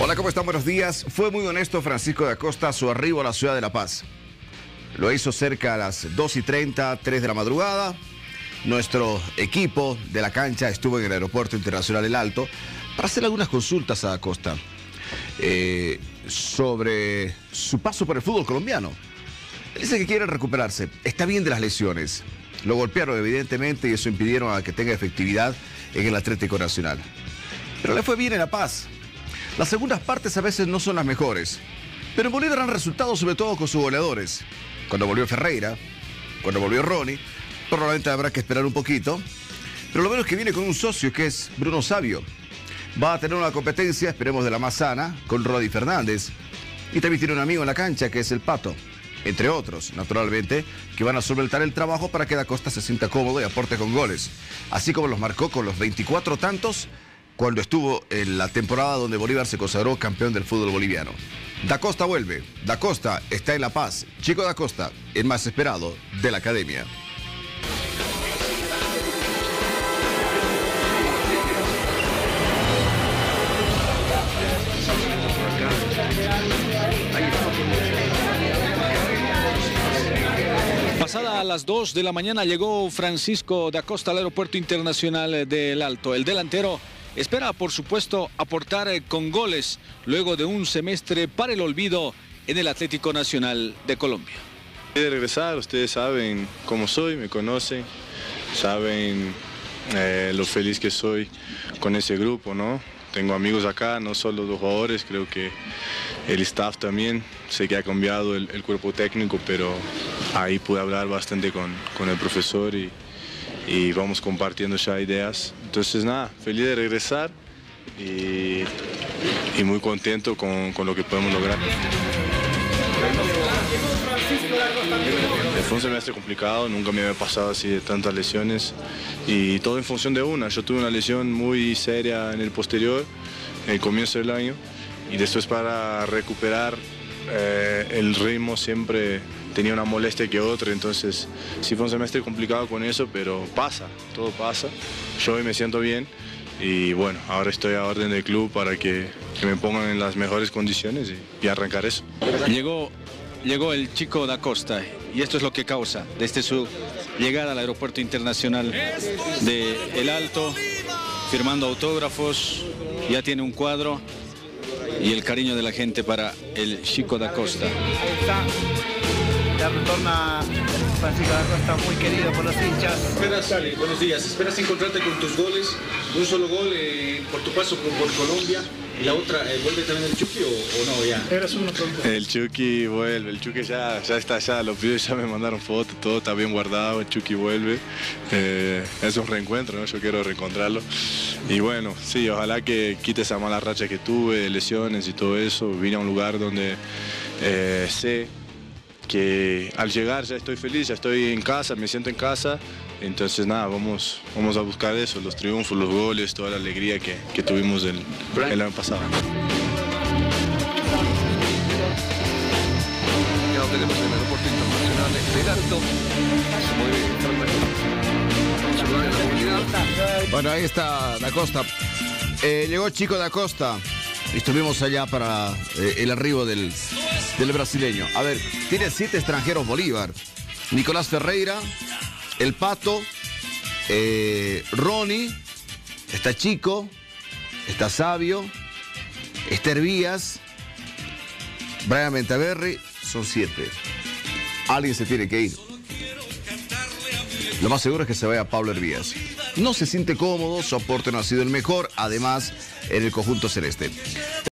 Hola, ¿cómo están? Buenos días. Fue muy honesto Francisco de Acosta su arribo a la ciudad de La Paz. Lo hizo cerca a las 2 y 30, 3 de la madrugada. Nuestro equipo de la cancha estuvo en el Aeropuerto Internacional El Alto para hacer algunas consultas a Acosta eh, sobre su paso por el fútbol colombiano. Él dice que quiere recuperarse. Está bien de las lesiones. Lo golpearon evidentemente y eso impidieron a que tenga efectividad en el Atlético Nacional. Pero le fue bien en La Paz. Las segundas partes a veces no son las mejores, pero en Bolívar han resultado sobre todo con sus goleadores. Cuando volvió Ferreira, cuando volvió Ronnie, probablemente habrá que esperar un poquito, pero lo menos que viene con un socio que es Bruno Sabio. Va a tener una competencia, esperemos de la más sana, con Rodi Fernández. Y también tiene un amigo en la cancha que es el Pato, entre otros, naturalmente, que van a solventar el trabajo para que Da Costa se sienta cómodo y aporte con goles. Así como los marcó con los 24 tantos cuando estuvo en la temporada donde Bolívar se consagró campeón del fútbol boliviano. Da Costa vuelve, Da Costa está en La Paz, Chico Da Costa, el más esperado de la academia. Pasada a las 2 de la mañana llegó Francisco da Costa al Aeropuerto Internacional del Alto. El delantero espera, por supuesto, aportar eh, con goles luego de un semestre para el olvido en el Atlético Nacional de Colombia. De regresar, ustedes saben cómo soy, me conocen, saben eh, lo feliz que soy con ese grupo, ¿no? Tengo amigos acá, no solo los jugadores, creo que el staff también. Sé que ha cambiado el, el cuerpo técnico, pero ahí pude hablar bastante con, con el profesor y, y vamos compartiendo ya ideas. Entonces nada, feliz de regresar y, muy contento con, con, lo que podemos lograr. Fue un semestre complicado, nunca me había pasado así de tantas lesiones y todo en función de una. Yo tuve una lesión muy seria en el posterior, en el comienzo del año y después para recuperar eh, el ritmo siempre tenía una molestia que otra, entonces sí fue un semestre complicado con eso, pero pasa, todo pasa. Yo hoy me siento bien y bueno, ahora estoy a orden del club para que, me pongan en las mejores condiciones y, y, arrancar eso. Llegó, llegó el chico da Costa y esto es lo que causa desde su llegada al aeropuerto internacional de El Alto, firmando autógrafos, ya tiene un cuadro y el cariño de la gente para el Chico da Costa. Ya retorna Francisco da Costa, muy querido por los hinchas. Esperas, Ale, buenos días. ¿Esperas encontrarte con tus goles? Un solo gol eh, por tu paso por, por Colombia. ¿Y la otra, eh, vuelve también el Chucky o, o no ya? Eres uno pronto. El Chucky vuelve, el Chucky ya, ya está allá, los pibes ya me mandaron fotos, todo está bien guardado, el Chucky vuelve. Eh, es un reencuentro, ¿no? Yo quiero reencontrarlo. Y bueno, sí, ojalá que quite esa mala racha que tuve, de lesiones y todo eso. Vine a un lugar donde eh, sé que al llegar ya estoy feliz, ya estoy en casa, me siento en casa. Entonces nada, vamos, vamos a buscar eso, los triunfos, los goles, toda la alegría que, que tuvimos el, el año pasado. Ya lo tenemos en el aeropuerto internacional de Alto. Bueno, ahí está Da Costa. Eh, llegó Chico Da Costa. Estuvimos allá para eh, el arribo del, del brasileño. A ver, tiene siete extranjeros Bolívar. Nicolás Ferreira, El Pato, eh, Ronnie, está Chico, está Sabio, Esther Vías, Brian Mentaverri, son siete. Alguien se tiene que ir. Lo más seguro es que se vaya Pablo Hervías. No se siente cómodo, su aporte no ha sido el mejor, además en el conjunto celeste.